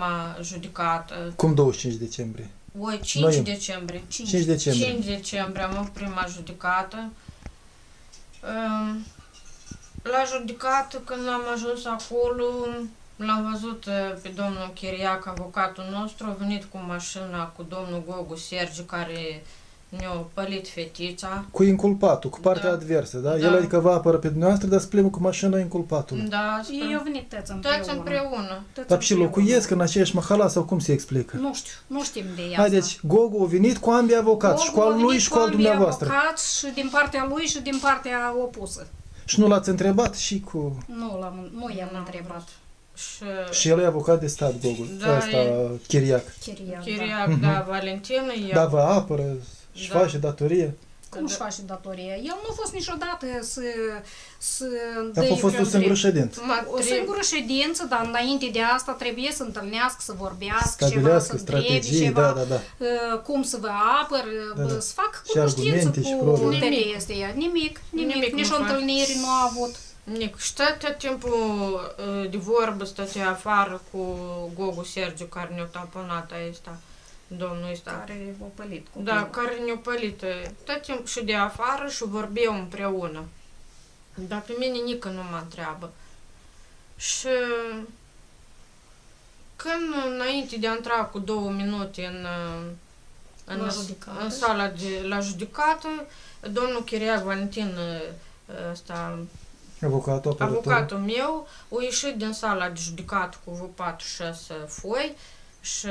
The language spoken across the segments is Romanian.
prima judecată. Cum 25 decembrie? Oi, 5 Noi- decembrie. 5 decembrie. 5 decembrie am avut prima judecată. Um, La judecată, când am ajuns acolo, l-am văzut uh, pe domnul Chiriac, avocatul nostru, a venit cu mașina cu domnul Gogu Sergiu, care ne-a pălit fetița. Cu inculpatul, cu partea Da. adversă, da? Da. El adică vă apără pe dumneavoastră, dar splimă cu mașina inculpatului. Da, Ei au spre... venit toți împreună. toți împreună. Toți Dar și împreună. locuiesc în aceeași mahala sau cum se explică? Nu știu, nu știm de ea Hai, deci Gogu a venit cu ambii avocați, și cu al lui și cu al dumneavoastră. avocați și din partea lui și din partea opusă. Și nu l-ați întrebat și cu... Nu, l-am, nu i-am Nu. întrebat. Și Și el e avocat de stat, Gogu, Da, ăsta, e. Chiriac. Chiriac, da. Chiriac, Mhm. da, Valentina, eu. Da, vă apără și Da. face datorie. Cum își face datoria? El nu a fost niciodată să... să A dea fost o vreun singură drept. ședință. Mă O întreb- singură ședință, dar înainte de asta trebuie să întâlnească, să vorbească ceva, să Stabilească întrebe strategii, ceva, da, da, da. uh, cum să vă apăr, Da, da. să fac Și cunoștință argumente și cu probe. tema este ea. Nimic, nimic, Nimic nici nu o face. întâlnire nu a avut. Nic, stătea timpul uh, de vorbă, stătea afară cu Gogu Sergiu, care ne-a tamponat aici, domnul ăsta. Care v-a pălit cu Da, care ne-a pălit uh, tot timpul și de afară și vorbeau împreună. Dar pe mine nică nu mă întreabă. Și când înainte de a intra cu două minute în, uh, în, La judecată. în sala de la judecată, domnul Chiriac Valentin uh, ăsta, Avocatul, apărător. Avocatul meu a ieșit din sala de judecat cu vreo 4-6 foi și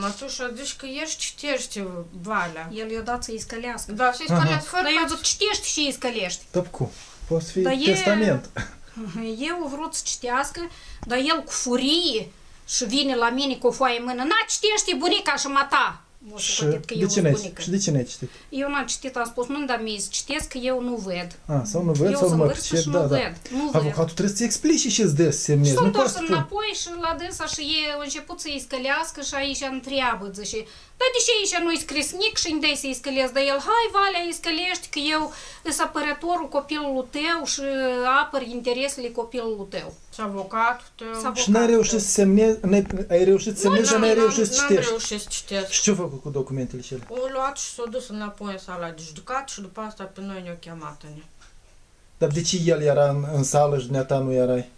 mătușa a zis că ești citește valea. El i-a dat să-i scălească. Da, să-i Aha. scăleați fără Dar eu ca- zic, citești și îi scălești. Da, cum? Poate să fie Dar e- testament. Eu am vrut să citească, dar el cu furie și vine la mine cu o foaie în mână. Na, citește bunica și mata. O să Și socotit că de eu ce sunt n-ai bunică. Și de ce n-ai citit? Eu n-am citit, am spus, nu-mi da mie să citesc, că eu nu văd. A, sau nu văd, eu sau nu sunt mă vârstă pricep, și da, nu da. văd. Nu văd. Avocatul trebuie să-ți explici și îți dă să semnezi. S-a Nu întors poți spune. înapoi și la dânsa și e a început să-i scălească și aici întreabă, zice, dar de ce aici nu-i scris nic și îmi dai să-i scălesc? Dar el, hai, Valea, îi scălești că eu sunt apărătorul copilului tău și apăr interesele copilului tău. Și avocatul tău. S-a Și n-ai reușit să semnezi, n-ai, ai reușit să semnezi, dar n-ai n-am- reușit să N-am citești. reușit să citesc. Și ce-a făcut cu documentele cele? O luat și s-a dus înapoi în sala de judecat și după asta pe noi ne-au chemat în ea. Dar de ce el era în, în sală și dumneata nu erai?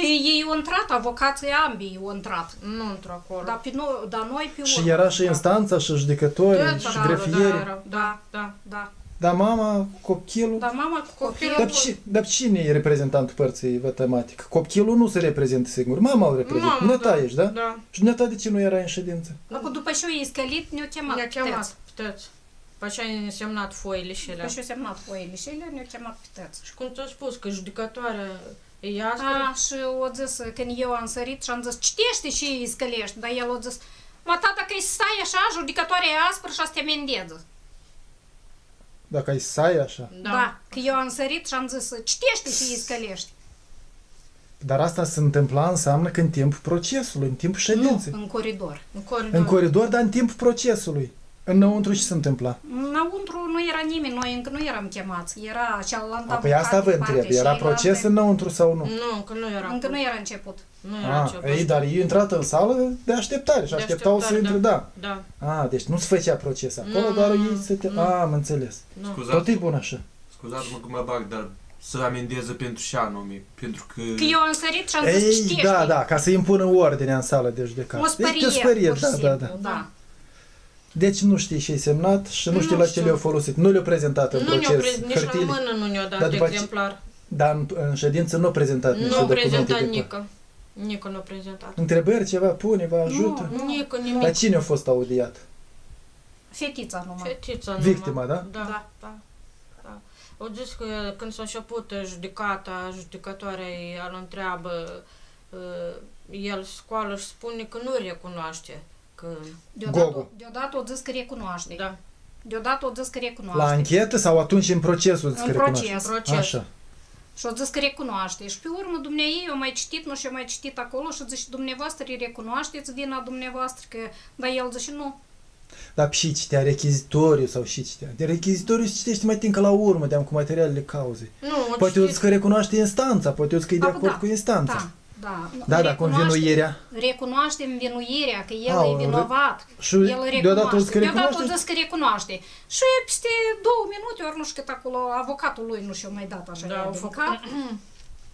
Pe ei au intrat, avocații ambii au intrat. Nu într acolo. Dar, pe noi, dar noi pe Și urmă. era și instanța, și judecători, Da, și da, da, grefieri. erau. da, da. Da, Dar mama, copilul... dar mama cu Copilul- copilul... Dar, ci, dar cine e reprezentantul părții matematică? Copilul nu se reprezintă singur, mama îl reprezintă. Mama, Dumneata da, ești, da? Da. Și dumneata de ce nu era în ședință? Acum, după ce i-a scălit, ne-a chemat. Ne-a chemat tăți. pe tăți. După aceea ne-a semnat foile și După alea. ce a semnat foile și ele, ne-a chemat pe tăți. Și cum ți-a spus că judecătoarea e aspre, A, și o zis, când eu am sărit și am zis, citește și îi scălești. Dar el a zis, mă, tata, dacă îi stai așa, judecătoarea e aspră și asta te amendeză. Dacă ai sai așa. Da. da. Că eu am sărit și am zis, citește și îi scălești. Dar asta se întâmpla înseamnă că în timpul procesului, în timpul ședinței. Nu, în coridor. în coridor. În coridor, dar în timpul procesului. Înăuntru ce se întâmpla? Înăuntru nu era nimeni, noi încă nu eram chemați. Era cealaltă A, păi asta vă întreb, era proces înăuntru sau nu? Nu, încă nu era. Încă nu era început. Nu era A, ceva. ei, dar ei intrat în sală de așteptare și De așteptau să așteptare, intre, da. Da. A, deci nu se făcea proces acolo, Nu, doar nu, ei se... nu. A, am înțeles. Nu. Tot Scuzați, e bun așa. scuzați-mă că mă bag, dar să amendeze pentru ce anume? Pentru că... Că eu am sărit și am zis, Ei, citește. da, da, ca să impună ordinea în sală de judecată. O spărie, Deci, o spărie, pur și da, da, simplu, da. da. Deci nu știi ce ai semnat și nu Nu știi la ce știu. le-au folosit. Nu le-au prezentat în Nu ne-au proces prezent, nici la hârtiile, mână nu ne-au Dar dat după ce- exemplar. dar în, în ședință nu au prezentat nici Nu au documente prezentat de co- nică. Nică nu a prezentat. Întrebări, ceva, pune, vă ajută? Nu. Nică Dar nimic. cine a fost audiat? Fetița numai. Fetița numai. Victima, da? Da, Da. da. da. da. O zis că când s-a început judecata, judecătoarea îl întreabă, uh, el scoală și spune că nu recunoaște. Că, Deodată, Gogu. deodată o zis că recunoaște. da, Deodată o zis că recunoaște. La anchetă sau atunci în procesul îți În recunoaște? proces. proces. Așa. Și o zis că recunoaște. Și pe urmă dumneai eu mai citit, nu știu, eu mai citit acolo și zice, dumneavoastră îi recunoașteți vina dumneavoastră, că... Dar el zice, nu. Dar și citea rechizitoriu sau și citea. De rechizitoriu se citește mai tincă la urmă, de cu materialele cauzei. Nu, Poate o citit- zis că recunoaște instanța, poate o zis că e de Acum, acord da, cu instanța. Da, Da, Da, da, recunoaște- convinuirea. Recunoaște învinuirea, că el Au, e vinovat. și el deodată recunoaște. îți că Deodată recunoaște? îți că recunoaște. Și peste două minute, ori nu știu cât acolo, avocatul lui nu și-a mai dat așa Da, de au avocat.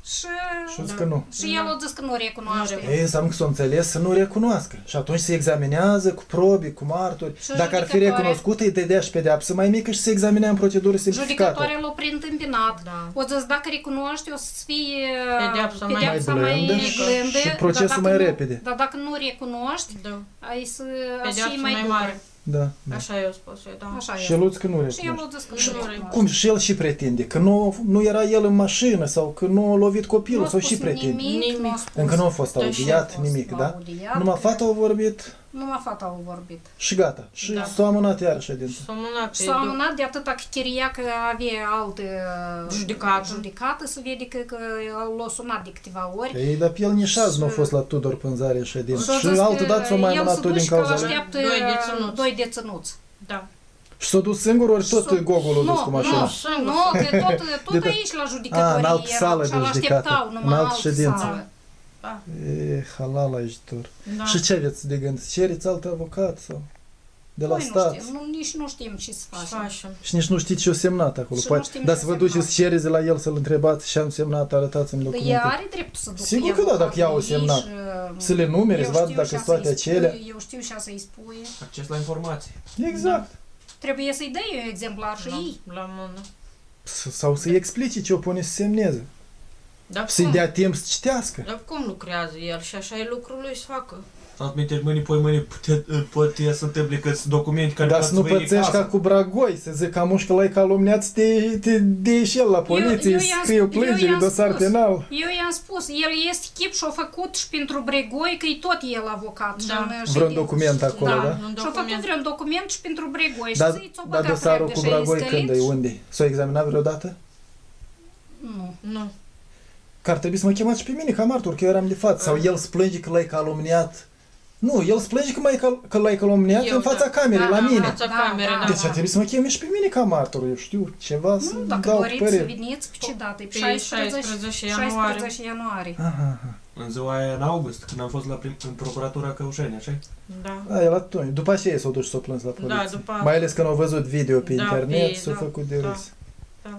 Și, Și îți că nu. și el a zis că nu recunoaște. Nu Ei, înseamnă că s-a înțeles să nu recunoască. Și atunci se examinează cu probe, cu martori. Și Dacă ar fi judecătoare- recunoscut, îi dădea și pedeapsă mai mică și se examinea în procedură simplificată. Judecătoarea l-a preîntâmpinat. Da. O zis, dacă recunoaște, o să fie Pedeapsa mai- pedeapsa Mai mai blândă și- blândă, și dar procesul dacă mai nu- repede. Dar dacă nu recunoști, Da. ai să Pedeapsa și mai, mai dură. mare. Da. da. Așa eu spus eu, da. Așa Și e. el că nu Și el recunoaște. a zis că Și nu cum- recunoaște. Cum și el și pretinde? Că nu, nu era el în mașină sau că nu a lovit Nu copilul a sau spus și pretinde? Nimic, Nimic. nu a spus. Încă nu a fost Da, și audiat, a fost nimic, da? audiat, Numai că- fata a vorbit Numai fata au vorbit. și gata. Și Da. s-a amânat iar ședința. S-a mânat pe S-a amânat de atâta că chiriacă avea altă Judecată. judecată, să vede că, că l-a sunat de câteva ori. Ei, dar pe el nici azi nu a Și- fost la Tudor Pânzare ședință. S-a Și zis că altă dată s-a mai el amânat se tot din duce că îl cauza lui. așteaptă Doi deținuți. doi deținuți. Da. Și s-a dus singur ori tot S-a- Gogol a dus cu Nu, mașina? Nu, Singur. nu, că tot, tot De- aici la A, judecătorie în altă erau sală și de îl judecată. așteptau În numai altă altă ședință. Sală. Da. E, halal ajutor. Da. Și ce aveți de gând? Cereți alt avocat sau? De la Noi stat? nu știm, nu, nici nu știm ce să Ce facem. facem? Și nici nu știți ce o semnat acolo. Și nu Poate, știm dar ce să vă a duceți semnat. să cereți de la el să-l întrebați și am semnat, arătați-mi Dar ea documente. are dreptul să ducă Sigur ea că da, dacă ea o avocatului semnat. și, Să le numere, eu să vadă știu dacă și sunt toate să-i spui, acelea. Eu știu și a să-i spui. Acces la informații. Exact. Trebuie să-i dai un exemplar și Da, ei. La mână. S- Sau să-i explice ce o pune să semneze. Dar Să-i cum? dea timp să citească. Dar cum lucrează el? Și așa e lucrul lui să facă. Admite, mâine, poi mâine poate, poate să întâmple că sunt documente care Dar poate să nu veni pățești acasă. ca cu Bragoi, să zic că amuși că l-ai calumniat, să te, te dea și el la poliție, eu să i-am scrie o spus- eu plângere, i-am dosar spus. penal. Eu i-am spus, el este chip și-a făcut și pentru Bregoi, că e tot el avocat. și Da. în Vreun ședință. document acolo, da? un Și-a făcut document. vreun document și pentru Bregoi. Și Dar zi, ți-o da, băgat dosarul repede cu și ai Bragoi scălit când e? și- Unde? S-a examinat vreodată? Nu. Nu. Că ar trebui să mă chemați și pe mine ca martor, că eu eram de față. Sau el îți plânge că l-ai calumniat. Nu, el îți plânge că, mai cal- că l-ai calumniat Eu, în fața da. camerei, Da, la da, mine. da. Fața camerei, da. Deci ar trebui să mă cheme și pe mine ca martor, eu știu, ceva să Nu, dacă dau doriți să părere. veniți, pe ce dată? E Pe Pe 16, 16 ianuarie. 16 ianuarie. Aha, aha. În ziua aia în august, când am fost la prim, în procuratura Căușeni, așa Da. Da, el atunci. După aceea s-a dus și s-a plâns la poliție. Da, după Mai ales când au văzut video pe Da, internet, pe- s-a da, făcut de da, râs. da. Da,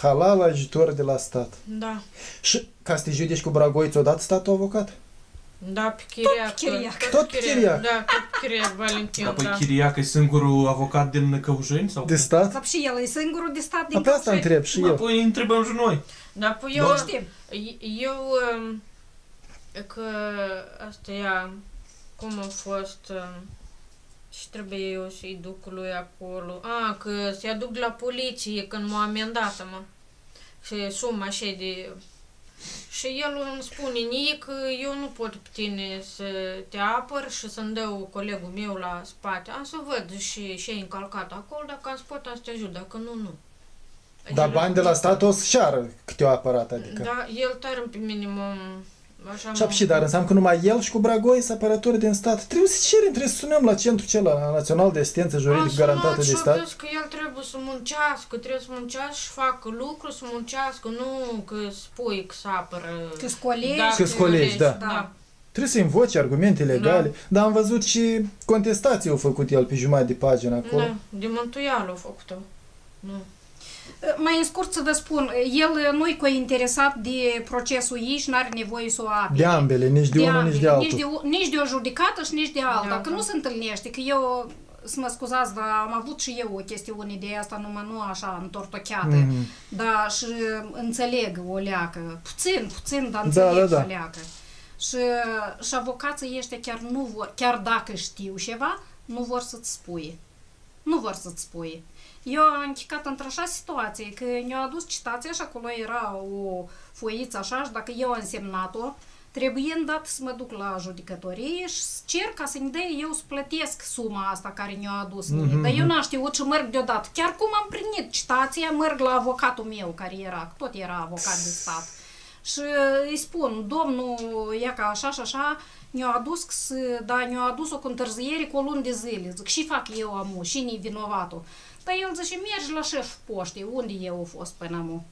halal ajutor de la stat. Da. Și ca să te judeci cu Bragoi, ți-o dat statul avocat? Da, pe chiriac. chiriac. Tot pe chiriac. Da, tot pe chiriac, Valentin, Dar păi da. Chiriac e singurul avocat din Căușeni? Sau De stat? Dar și el e singurul de stat din A, pe asta Căușeni. întreb și Mă, eu. păi întrebăm și noi. Da, păi eu, Nu știm. eu, um, că asta ea, cum a fost, um, și trebuie eu să-i duc lui acolo. A, că să-i aduc la poliție când m-a amendat, mă. Și suma așa de... Și el îmi spune, Nic, eu nu pot pe tine să te apăr și să-mi dau colegul meu la spate. Am să văd și ce e încălcat acolo, dacă am să pot am să te ajut, dacă nu, nu. Dar El- bani de la stat o să ceară câte o aparat, adică. Da, el tare pe minimum așa Și mă- și dar înseamnă că numai el și cu Bragoi sunt apărători din stat. Trebuie să cerem, trebuie să sunăm la centrul cel național de asistență Am juridică sunat garantată de și stat. au zis că el trebuie să muncească, trebuie să muncească și facă lucru, să muncească, nu că spui că să apără... Că-s colegi. Da, Că-s colegi, da. da. Trebuie să invoci argumente legale. Dar am văzut și contestații au făcut el pe jumătate de pagină acolo. Da, de mântuială au făcut-o. Nu. Mai în scurt să vă spun, el nu-i cointeresat de procesul ei și n-are nevoie să o apere. De ambele, nici de, unul, nici de ambele, Nici altul. de, nici de o judecată și nici de alta. Da, că da. nu se întâlnește, că eu, să mă scuzați, dar am avut și eu o chestiune de asta, numai nu așa întortocheată. Mhm. Da, și înțeleg o leacă. Puțin, puțin, dar Da, înțeleg da, da. o leacă. Și, și avocații ăștia chiar nu vor, chiar dacă știu ceva, nu vor să-ți spui. Nu vor să-ți spui. Eu am închicat într-așa situație că ne-au adus citația și acolo era o foiță așa și dacă eu am semnat-o, trebuie îndată să mă duc la judecătorie și să cer ca să-mi dea eu să plătesc suma asta care ne-a adus mie. Mhm, Dar eu n-am știut și merg deodată. Chiar cum am primit citația, merg la avocatul meu care era, tot era avocat de stat. Și îi spun, domnul, ia ca așa și așa, ne-a adus, că să, da, ne-a adus o cu întârziere cu o lună de zile. Zic, și fac eu amu, și ni vinovatul. Dar el zice, mergi la șef poștii, unde eu a fost până amu?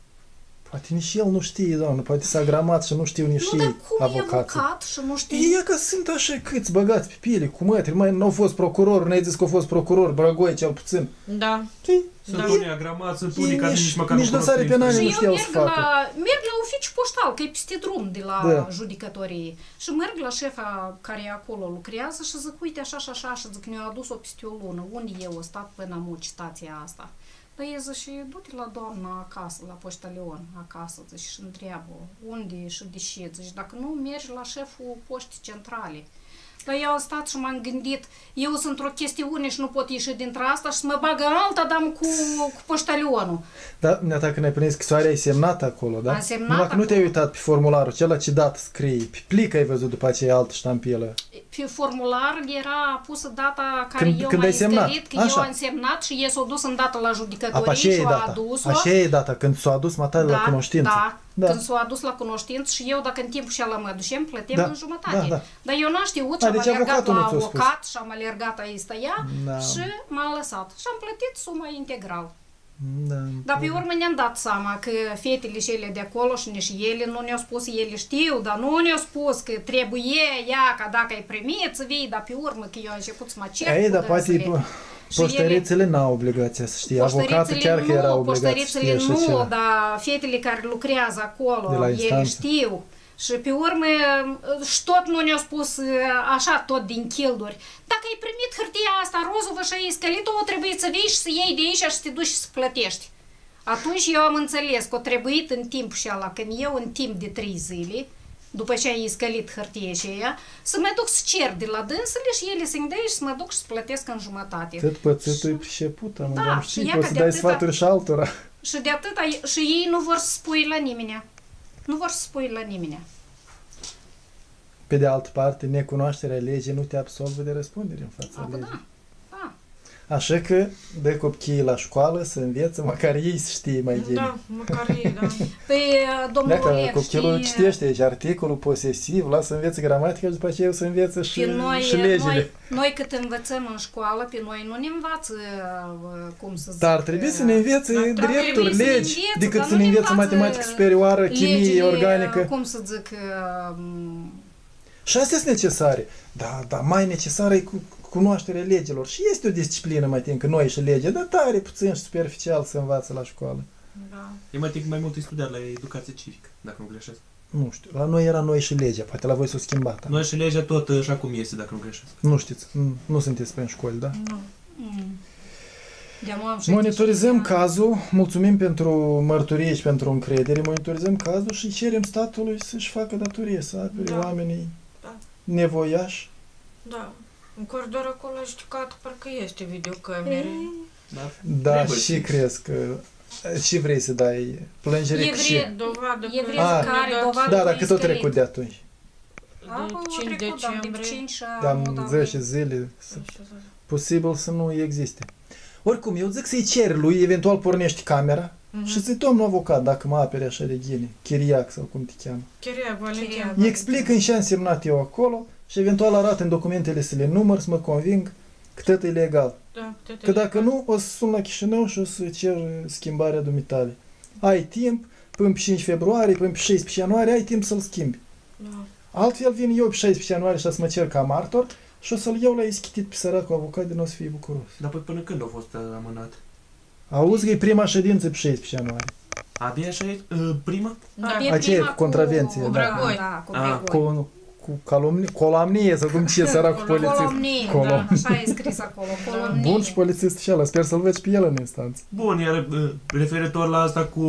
Poate nici el nu știe, doamnă, poate s-a gramat și nu știu nici Nu, dar ei, cum e avocații. avocat și nu știi? E că sunt așa câți băgați pe pile, cu mătri, mai n-au fost procuror, n-ai zis că au fost procuror, Bragoi cel puțin. Da. Știi? Sunt Da. unii agramați, sunt Ei unii care nici- nici măcar nici nu dosare cunosc penale prin nu Și știau eu să merg facă. la, merg la oficiu poștal, că e peste drum de la Da. judecătorie. Și merg la șefa care e acolo lucrează și zic, uite așa și așa, și zic, ne-au adus-o peste o lună. Unde eu o stat până am stația asta? Dar e zice, și du-te la doamna acasă, la poștalion, acasă, zice, și întreabă unde și de ce, zice, dacă nu mergi la șeful poștii centrale. Dar eu am stat și m-am gândit, eu sunt într-o chestiune și nu pot ieși dintre asta și să mă bagă alta, dar cu, cu poștalionul. Da, neata când ai prins scrisoarea, ai semnat acolo, da? Am semnat Numai că nu te-ai acolo. uitat pe formularul, cel ce dat scrie, pe plic ai văzut după aceea altă ștampilă. Pe formular era pusă data care Când- eu când m-am ai semnat. izgălit, că Așa. eu am semnat și ei s-au dus în dată la Apa, judecătorie așa e și au data. adus-o. Așa e data, când s-a adus matale la cunoștință. Da, Da. când s-au adus la cunoștință și eu dacă în timpul și mă ducem, plăteam Da, în jumătate. da, da. Dar eu n-am știut și A, am deci alergat avocatul la nu ți-a spus. avocat și am alergat aici ea Da. și m-am lăsat. Și am plătit suma integral. Da. Dar pe urmă ne-am dat seama că fetele și ele de acolo și nici ele nu ne-au spus, ele știu, dar nu ne-au spus că trebuie ea, ca dacă ai primit să vii, dar pe urmă că eu am început să mă cer Ei, cu dar poate dânsele. po- poștărițele n-au obligația să știe. Avocatul Poștărițele chiar că nu, era obligat să poștărițele știe și nu, ceva. dar fetele care lucrează acolo, De la ele instanță. știu. Și pe urmă, și tot nu ne-au spus uh, așa, tot din childuri. Dacă ai primit hârtia asta rozovă și ai scălit-o, o trebuie să vii și să iei de aici și să te duci și să plătești. Atunci eu am înțeles că o trebuit în timp și ala, când eu în timp de trei zile, după ce ai scălit hârtie și ea, să mă duc să cer de la dânsele și ele să-mi dea și să mă duc și să plătesc în jumătate. Tot pățitul e priceput, am Da, da, și știi, ea poți că să de dai atâta- sfaturi și altora. Și de atâta, și ei nu vor să spui la nimeni. Nu vor să spui la nimeni. Pe de altă parte, necunoașterea legii nu te absolvă de răspundere în fața A, bă, legii. da. Da. Așa că dă copiii la școală să învețe, măcar ei să știe mai bine. Da, măcar ei, da. Păi, domnul Dacă Oleg, copilul știi, citește aici articolul posesiv, lasă să învețe gramatica și după aceea o să învețe și, pe noi, și legile. noi, noi cât învățăm în școală, pe noi nu ne învață uh, cum să zic. Dar ar trebui să ne învețe Da, drepturi, trebuie să ne legi, învețe, decât dar să nu ne ne învețe învață matematică superioară, chimie legile, organică. Cum să zic, uh, Și astea sunt necesare. Da, da, mai necesară e cu cunoașterea legilor. Și este o disciplină mai timp că noi și lege, dar tare puțin și superficial să învață la școală. da. E mai timp mai mult e studiat la educație civică, dacă nu greșesc. Nu știu, la noi era noi și legea, poate la voi s-o schimbat. Noi și legea tot așa cum este, dacă nu greșesc. Nu știți, nu, nu sunteți pe în școli, da? Nu. mm, de-am am și Monitorizăm aici, cazul, mulțumim pentru mărturie și pentru încredere, monitorizăm cazul și cerem statului să-și facă datorie, să apere Da. oamenii Da. nevoiași. Da. În coridor acolo știu că parcă este videocamere. Da? Da, Trebuie și să- crezi că... Ce vrei să dai? Plângere E cu vre- ce? Dovadă E că vreo Ah. care dat dovadă Da, că dacă e tot scălit. trecut de atunci. A, de bă, 5 trecut, da, de decembrie. 5 și Am anul, da, 10 zile. să- Posibil să nu existe. Oricum, eu zic să-i ceri lui, eventual pornești camera Mhm. și zic, domnul avocat, dacă mă apere așa de ghine, chiriac sau cum te cheamă. Chiria Valentin. Chiria. Îi explic în ce am semnat eu acolo și eventual arată în documentele să le număr, să mă conving că tot e legal. Da, tete Că dacă legal. nu, o să sun la Chișinău și o să cer schimbarea dumitale. Ai timp, până pe 5 februarie, până pe 16 ianuarie, ai timp să-l schimbi. Da. Altfel vin eu pe 16 ianuarie și o să mă cer ca martor și o să-l iau la ischitit pe săracul avocat din o să fie bucuros. Dar păi până când a fost uh, amânat? Auzi că e prima ședință pe 16 ianuarie. Abia așa e uh, prima? Da. Abia Aceea prima cu contravenție, cu, da. Bragoi. Da, cu Ah, Bragoi. Cu, cu calomnie, colamnie sau cum ce săracul Colom- polițist. Colomnie, Colom- da, așa e scris acolo, colomnie. Bun și polițist și ăla, sper să-l vezi pe el în instanță. Bun, iar uh, referitor la asta cu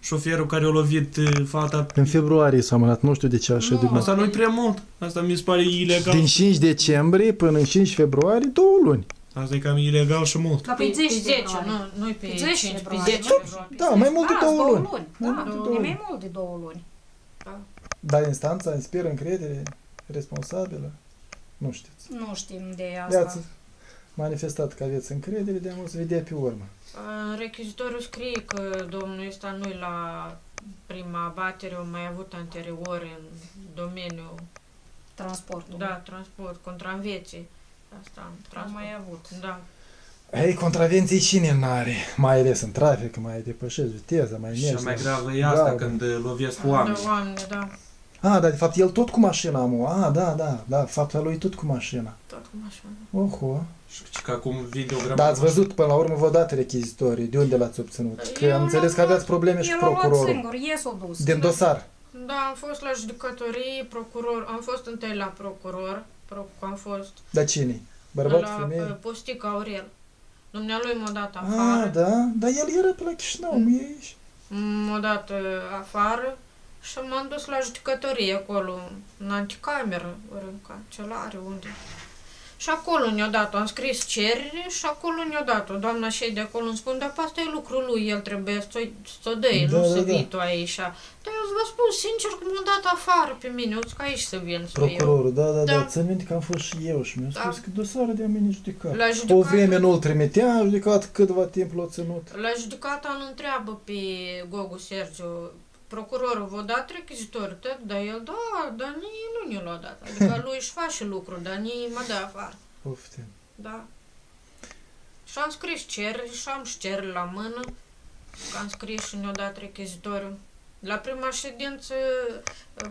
șoferul care a lovit uh, fata... În februarie s-a amânat, nu știu de ce așa Nu. de mult. Asta nu-i prea mult. Asta mi se pare ilegal. Din 5 decembrie până în 5 februarie, două luni. Asta e cam ilegal și mult. Dar Pe pe 10 10, februarie. nu, nu pe Pe 10 5, pe februarie, 10 nu? februarie. Da, mai mult de Ah, două două luni. luni. Mai Da, mult de e două mai luni. mult de două luni. Dar instanța inspiră încredere responsabilă? Nu știți. Nu știm de Le-ați asta. manifestat că aveți încredere, de o să vedea pe urmă. În rechizitoriu scrie că domnul ăsta nu la prima abatere, o mai avut anterior în domeniul, Transportul. da, transport, contravenții. Asta, Am transport. mai avut. Da. Ei, contravenții cine n-are? Mai ales în trafic, mai depășești viteza, mai Și mergi. cea mai la gravă e asta galben. când uh, lovesc De oameni. oameni, da. Ah, dar de fapt el tot cu mașina, amu. Ah, da, da, da, fapta lui tot cu mașina. Tot cu mașina. Oho. Și că acum videogramă. Dar ați văzut până la urmă vă dat rechizitorii, de unde l-ați obținut? Că Eu am înțeles că l-am aveați probleme și El cu a luat procurorul. singur, e s-o dus. Din dosar. Da, am fost la judecătorie, procuror, am fost întâi la procuror, proc, am fost Dar cine? Bărbat, la femeie? uh, Postica Aurel. Dumnealui m-a dat afară, Ah, da? Dar el era pe la Chișinău, nu e aici. m-a dat uh, afară și m-am dus la judecătorie acolo, în anticameră, ori în cancelare, unde. Și acolo ne-a dat, am scris cerere și acolo ne-a dat-o. Doamna șei de acolo îmi spune, dar pe asta e lucrul lui, el trebuie să o să dă, Da, nu da, să da. vii tu aici. Dar eu vă spun sincer că m-a dat afară pe mine, eu zic că aici să vin să iau. Procurorul, da, da, da, Da. țin minte că am fost și eu și mi-a Da. spus că dosarul de a mine judecat. La O judecată, vreme nu-l trimitea, a judecat câteva timp l-a ținut. la judecată îl întreabă pe Gogu Sergiu, procurorul v-a dat rechizitoriu, tot? Dar el, da, dar nici nu ne l-a dat. Adică lui își face lucru, dar nici mă dă afară. Poftim. Da. Și am scris cereri și am și cereri la mână, că am scris și ne-a dat rechizitoriu. La prima ședință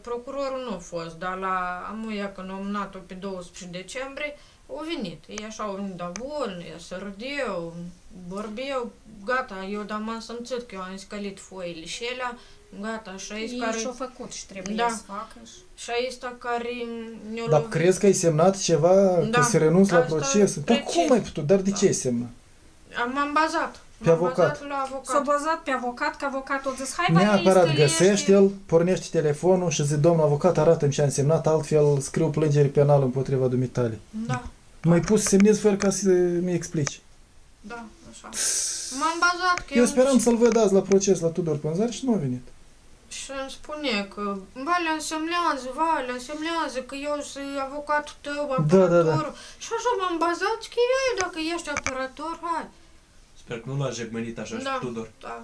procurorul nu a fost, dar la amuia când am numnat-o pe 12 decembrie, au venit. Ei așa au venit довольni, să râdeau, vorbeau, gata, eu dar m-am simțit că eu am scălit foile și elea, gata, și aici Ei care, și-o făcut și trebuie Da. să facă. și- și aici care ne-au Dar lovit. crezi că ai semnat ceva, Da, că se renunț la asta proces? Dar precis. cum ai putut? Dar de Da. ce ai semnat? Am- M-am bazat. Pe M-am avocat. bazat la avocat. S-a bazat pe avocat, că avocatul a zis, hai, vai, Neapărat îi găsește el, pornește telefonul și zice, domnul avocat, arată-mi ce am semnat, altfel scriu plângere penală împotriva dumitale. Da, M-ai pus să semnez fără ca să mi explici. da, așa. M-am bazat că Eu speram să-l văd azi la proces la Tudor Pânzar și nu a venit. Și îmi spune că Valea însemnează, Valea însemnează că eu sunt avocatul tău, Da, da, da. aparatorul. Și așa m-am bazat că eu, dacă ești aparator, hai. Sper că nu l-a jegmenit așa Da. și Tudor. Da.